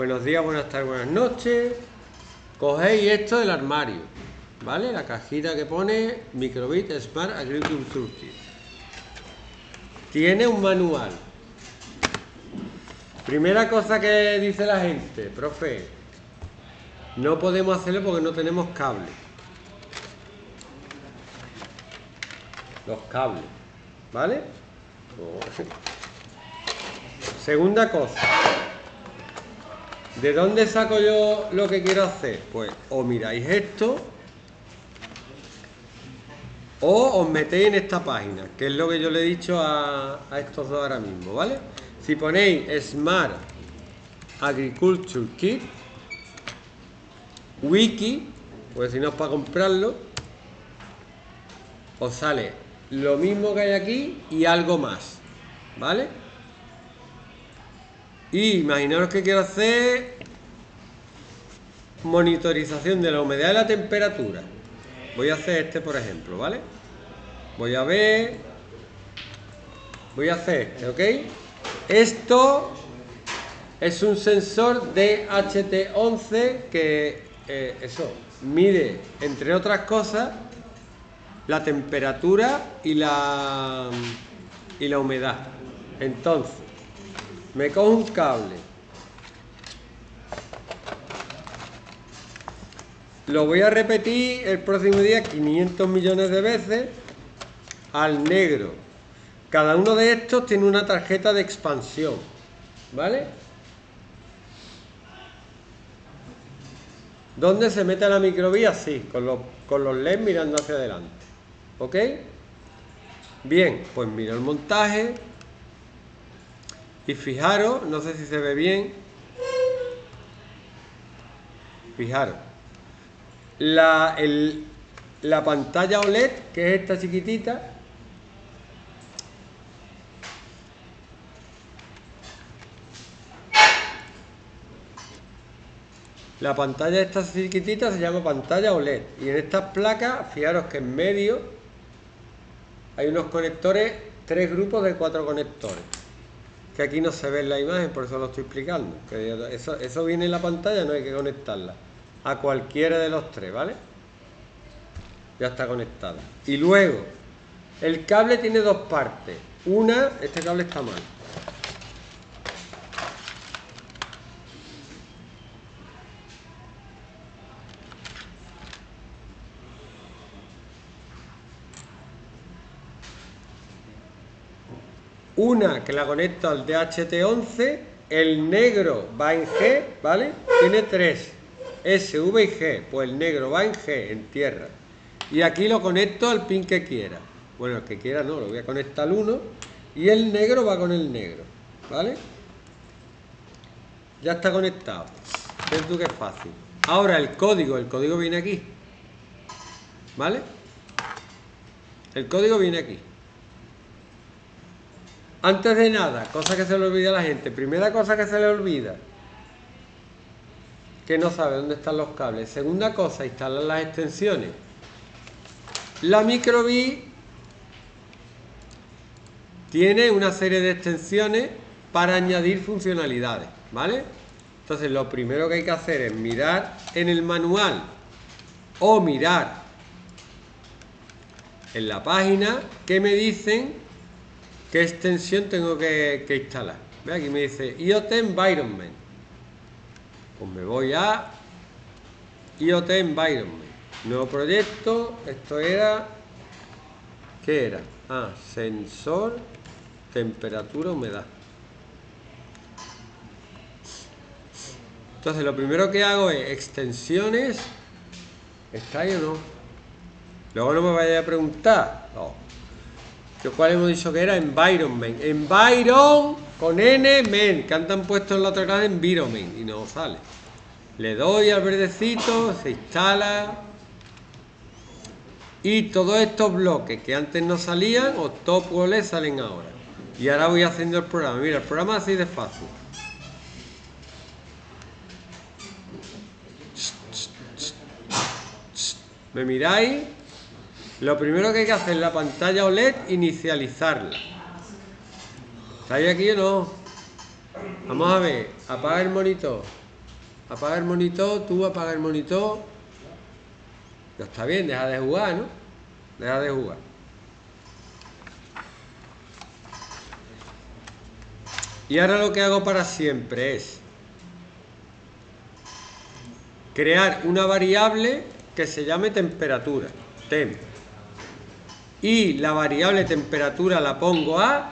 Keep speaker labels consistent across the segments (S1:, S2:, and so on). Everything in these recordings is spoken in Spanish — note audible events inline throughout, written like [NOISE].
S1: Buenos días, buenas tardes, buenas noches. Cogéis esto del armario, ¿vale? La cajita que pone Microbit Smart Agriculture Kit. Tiene un manual. Primera cosa que dice la gente, profe, no podemos hacerlo porque no tenemos cable. Los cables, ¿vale? [LAUGHS] Segunda cosa. ¿De dónde saco yo lo que quiero hacer? Pues o miráis esto o os metéis en esta página, que es lo que yo le he dicho a, a estos dos ahora mismo, ¿vale? Si ponéis Smart Agriculture Kit, Wiki, pues si no es para comprarlo, os sale lo mismo que hay aquí y algo más, ¿vale? Y imaginaros que quiero hacer monitorización de la humedad y la temperatura. Voy a hacer este, por ejemplo, ¿vale? Voy a ver... Voy a hacer este, ¿ok? Esto es un sensor de HT11 que, eh, eso, mide, entre otras cosas, la temperatura y la, y la humedad. Entonces, me cojo un cable. Lo voy a repetir el próximo día 500 millones de veces al negro. Cada uno de estos tiene una tarjeta de expansión. ¿Vale? ¿Dónde se mete la microvía? Sí, con los, con los LEDs mirando hacia adelante. ¿Ok? Bien, pues mira el montaje. Y fijaros, no sé si se ve bien. Fijaros. La, la pantalla OLED, que es esta chiquitita, La pantalla esta chiquitita se llama pantalla OLED. Y en estas placas, fijaros que en medio hay unos conectores, tres grupos de cuatro conectores. Que aquí no se ve la imagen, por eso lo estoy explicando. Que eso, eso viene en la pantalla, no hay que conectarla. A cualquiera de los tres, ¿vale? Ya está conectada. Y luego, el cable tiene dos partes. Una, este cable está mal. Una que la conecto al DHT11, el negro va en G, ¿vale? Tiene tres, S, V y G, pues el negro va en G, en tierra. Y aquí lo conecto al pin que quiera. Bueno, el que quiera no, lo voy a conectar al 1 y el negro va con el negro, ¿vale? Ya está conectado. Ves tú que es fácil. Ahora el código, el código viene aquí. ¿Vale? El código viene aquí. Antes de nada, cosa que se le olvida a la gente. Primera cosa que se le olvida, que no sabe dónde están los cables. Segunda cosa, instalar las extensiones. La microBit tiene una serie de extensiones para añadir funcionalidades, ¿vale? Entonces lo primero que hay que hacer es mirar en el manual o mirar en la página que me dicen ¿Qué extensión tengo que, instalar? Ve aquí me dice IoT Environment. Pues me voy a IoT Environment. Nuevo proyecto. Esto era. ¿Qué era? Ah, sensor, temperatura, humedad. Entonces lo primero que hago es extensiones. ¿Está ahí o no? Luego no me vaya a preguntar. No, que cual hemos dicho que era environment. Environ con N, men, que han puesto en la otra clase environment y no sale. Le doy al verdecito, se instala. Y todos estos bloques que antes no salían, o top le salen ahora. Y ahora voy haciendo el programa. Mira, el programa así de fácil. ¿Me miráis? Lo primero que hay que hacer en la pantalla OLED, inicializarla. ¿Estáis aquí o no? Vamos a ver, apaga el monitor. Apaga el monitor, tú apaga el monitor. Ya está bien, deja de jugar, ¿no? Deja de jugar. Y ahora lo que hago para siempre es crear una variable que se llame temperatura, temp. Y la variable temperatura la pongo a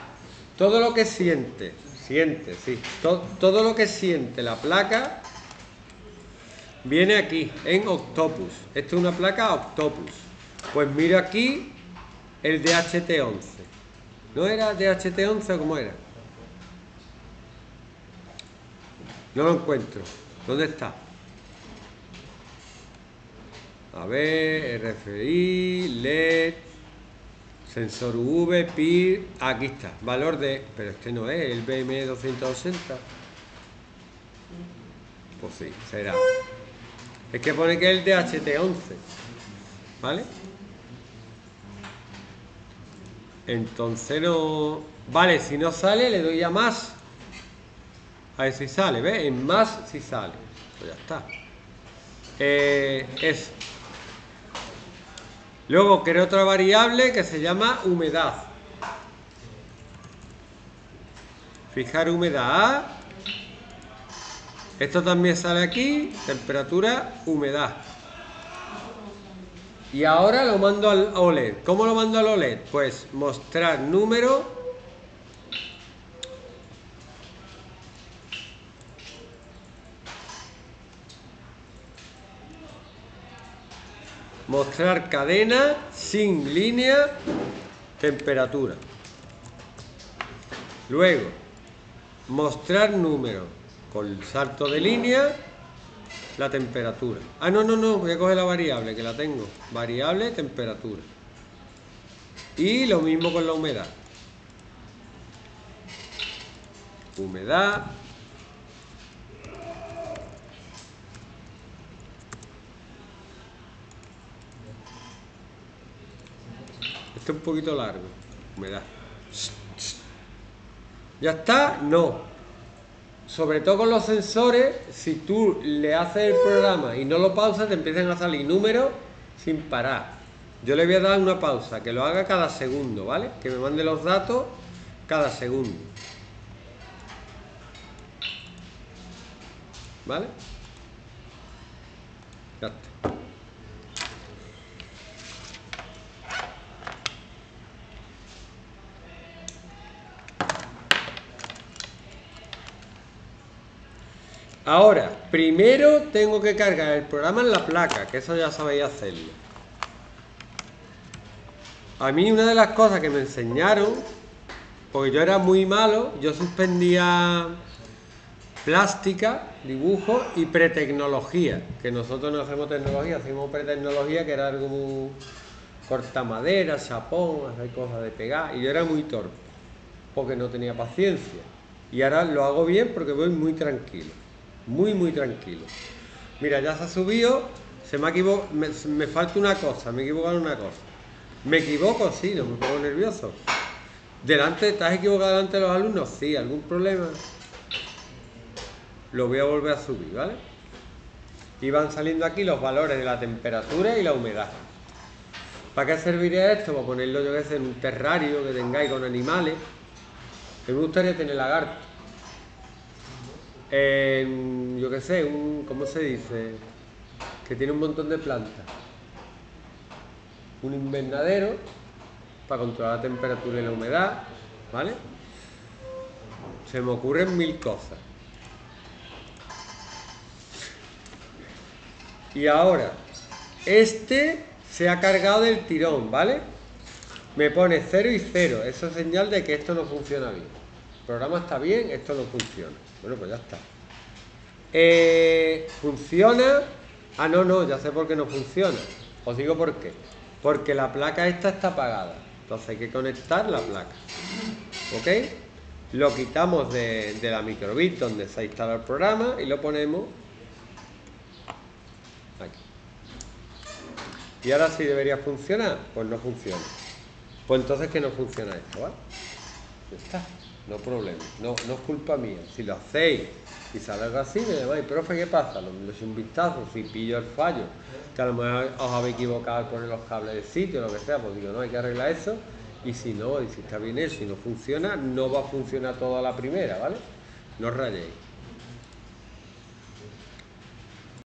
S1: todo lo que siente, siente, sí, todo lo que siente la placa viene aquí en Octopus. Esto es una placa Octopus. Pues miro aquí el DHT11. ¿No era DHT11 o cómo era? No lo encuentro. ¿Dónde está? A ver, RFI, LED, sensor UV, PIR, aquí está, valor de, pero este no es, el BM 280. Pues sí, será. Es que pone que es el DHT11, ¿vale? Entonces no... Vale, si no sale le doy a más. A ver si sale, ¿ves? En más si sale. Pues ya está. Eh, es Luego creo otra variable que se llama humedad. Fijar humedad. Esto también sale aquí, temperatura, humedad. Y ahora lo mando al OLED. ¿Cómo lo mando al OLED? Pues mostrar número Mostrar cadena sin línea, temperatura. Luego, mostrar número con salto de línea, la temperatura. Ah, no, no, no, voy a coger la variable que la tengo. Variable, temperatura. Y lo mismo con la humedad. Humedad, un poquito largo. Humedad. ¿Ya está? No. Sobre todo con los sensores, si tú le haces el programa y no lo pausas, te empiezan a salir números sin parar. Yo le voy a dar una pausa, que lo haga cada segundo, ¿vale? Que me mande los datos cada segundo. ¿Vale? Ya está. Ahora, primero tengo que cargar el programa en la placa, que eso ya sabéis hacerlo. A mí una de las cosas que me enseñaron, porque yo era muy malo, yo suspendía plástica, dibujo y pretecnología, que nosotros no hacemos tecnología, hacemos pretecnología, que era algo muy cortamadera, chapón, hacer cosas de pegar, y yo era muy torpe, porque no tenía paciencia. Y ahora lo hago bien porque voy muy tranquilo muy, muy tranquilo. Mira, ya se ha subido, se me ha equivocado, me, falta una cosa, me he equivocado en una cosa. Me equivoco, sí, no me pongo nervioso. Delante, ¿estás equivocado delante de los alumnos? Sí, ¿algún problema? Lo voy a volver a subir, ¿vale? Y van saliendo aquí los valores de la temperatura y la humedad. ¿Para qué serviría esto? Para ponerlo yo que sé en un terrario que tengáis con animales. Me gustaría tener lagarto en, yo qué sé, un, ¿cómo se dice? Que tiene un montón de plantas. Un invernadero para controlar la temperatura y la humedad, ¿vale? Se me ocurren mil cosas. Y ahora, este se ha cargado del tirón, ¿vale? Me pone 0 y 0. Eso es señal de que esto no funciona bien. Programa está bien, esto no funciona. Bueno, pues ya está. Eh, ¿Funciona? Ah, no, no, ya sé por qué no funciona. Os digo por qué. Porque la placa esta está apagada. Entonces hay que conectar la placa. ¿Ok? Lo quitamos de, de la microbit donde se ha instalado el programa y lo ponemos aquí. Y ahora sí debería funcionar. Pues no funciona. Pues entonces que no funciona esto, ¿vale? Ya está no problema, no, no es culpa mía. Si lo hacéis y sale algo así, me llamáis, profe, ¿qué pasa? Lo, echo un vistazo, si pillo el fallo, que a lo mejor os habéis equivocado al poner los cables de sitio, lo que sea, pues digo, no, hay que arreglar eso, y si no, y si está bien eso y no funciona, no va a funcionar toda la primera, ¿vale? No rayéis.